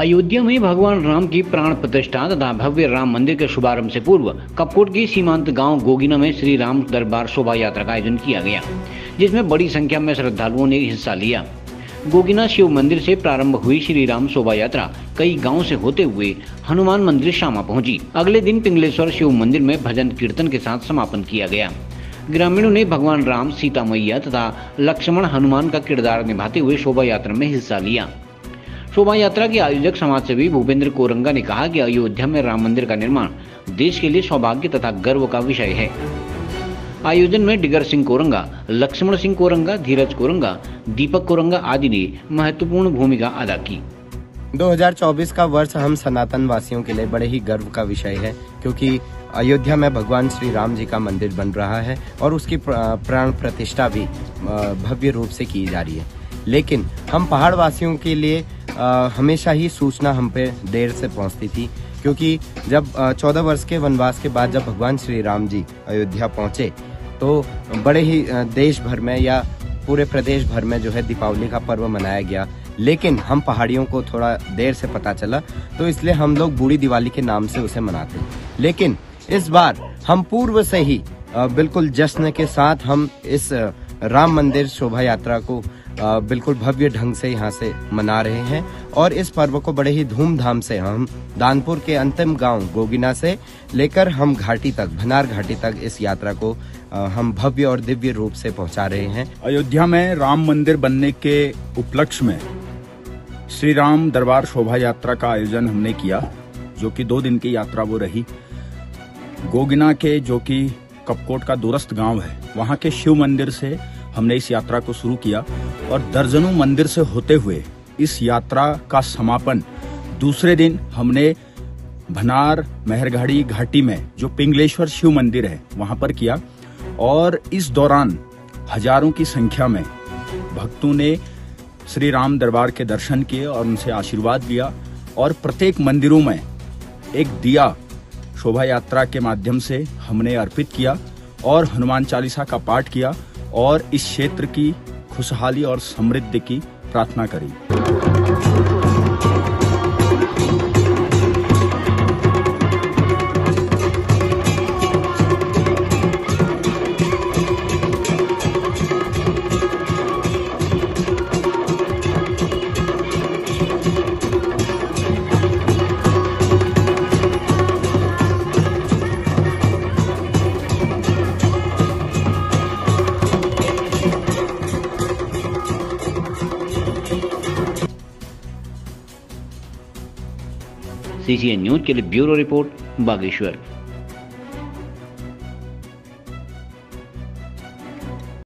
अयोध्या में भगवान राम की प्राण प्रतिष्ठा तथा भव्य राम मंदिर के शुभारंभ से पूर्व कपकोट के सीमांत गाँव गोगिना में श्री राम दरबार शोभा यात्रा का आयोजन किया गया, जिसमें बड़ी संख्या में श्रद्धालुओं ने हिस्सा लिया। गोगिना शिव मंदिर से प्रारंभ हुई श्री राम शोभा यात्रा कई गाँव से होते हुए हनुमान मंदिर श्यामा पहुँची। अगले दिन पिंगलेश्वर शिव मंदिर में भजन कीर्तन के साथ समापन किया गया। ग्रामीणों ने भगवान राम सीता मैया तथा लक्ष्मण हनुमान का किरदार निभाते हुए शोभा यात्रा में हिस्सा लिया। शोभा यात्रा के आयोजक समाज सेवी भूपेंद्र कोरंगा ने कहा कि अयोध्या में राम मंदिर का निर्माण देश के लिए सौभाग्य तथा गर्व का विषय है। आयोजन में डिगर सिंह कोरंगा, लक्ष्मण सिंह कोरंगा, धीरज कोरंगा, दीपक कोरंगा आदि ने महत्वपूर्ण भूमिका अदा की। 2024 का वर्ष हम सनातन वासियों के लिए बड़े ही गर्व का विषय है, क्योंकि अयोध्या में भगवान श्री राम जी का मंदिर बन रहा है और उसकी प्राण प्रतिष्ठा भी भव्य रूप से की जा रही है। लेकिन हम पहाड़ वासियों के लिए आ, हमेशा ही सूचना हम पे देर से पहुँचती थी क्योंकि जब चौदह वर्ष के वनवास के बाद जब भगवान श्री राम जी अयोध्या पहुँचे तो बड़े ही देश भर में या पूरे प्रदेश भर में जो है दीपावली का पर्व मनाया गया। लेकिन हम पहाड़ियों को थोड़ा देर से पता चला तो इसलिए हम लोग बूढ़ी दिवाली के नाम से उसे मनाते लेकिन इस बार हम पूर्व से ही बिल्कुल जश्न के साथ हम इस राम मंदिर शोभा यात्रा को बिल्कुल भव्य ढंग से यहाँ से मना रहे हैं। और इस पर्व को बड़े ही धूमधाम से हम दानपुर के अंतिम गाँव गोगिना से लेकर हम घाटी तक, भनार घाटी तक इस यात्रा को हम भव्य और दिव्य रूप से पहुँचा रहे हैं। अयोध्या में राम मंदिर बनने के उपलक्ष्य में श्री राम दरबार शोभा यात्रा का आयोजन हमने किया, जो कि दो दिन की यात्रा वो रही। गोगिना के जो कि कपकोट का दूरस्थ गाँव है। वहाँ के शिव मंदिर से हमने इस यात्रा को शुरू किया और दर्जनों मंदिर से होते हुए इस यात्रा का समापन दूसरे दिन हमने भनार मेहरघाड़ी घाटी में, जो पिंगलेश्वर शिव मंदिर है, वहाँ पर किया। और इस दौरान हज़ारों की संख्या में भक्तों ने श्री राम दरबार के दर्शन किए और उनसे आशीर्वाद लिया और प्रत्येक मंदिरों में एक दिया शोभा यात्रा के माध्यम से हमने अर्पित किया और हनुमान चालीसा का पाठ किया और इस क्षेत्र की खुशहाली और समृद्धि की प्रार्थना करी। सीसीएन न्यूज़ के लिए ब्यूरो रिपोर्ट बागेश्वर।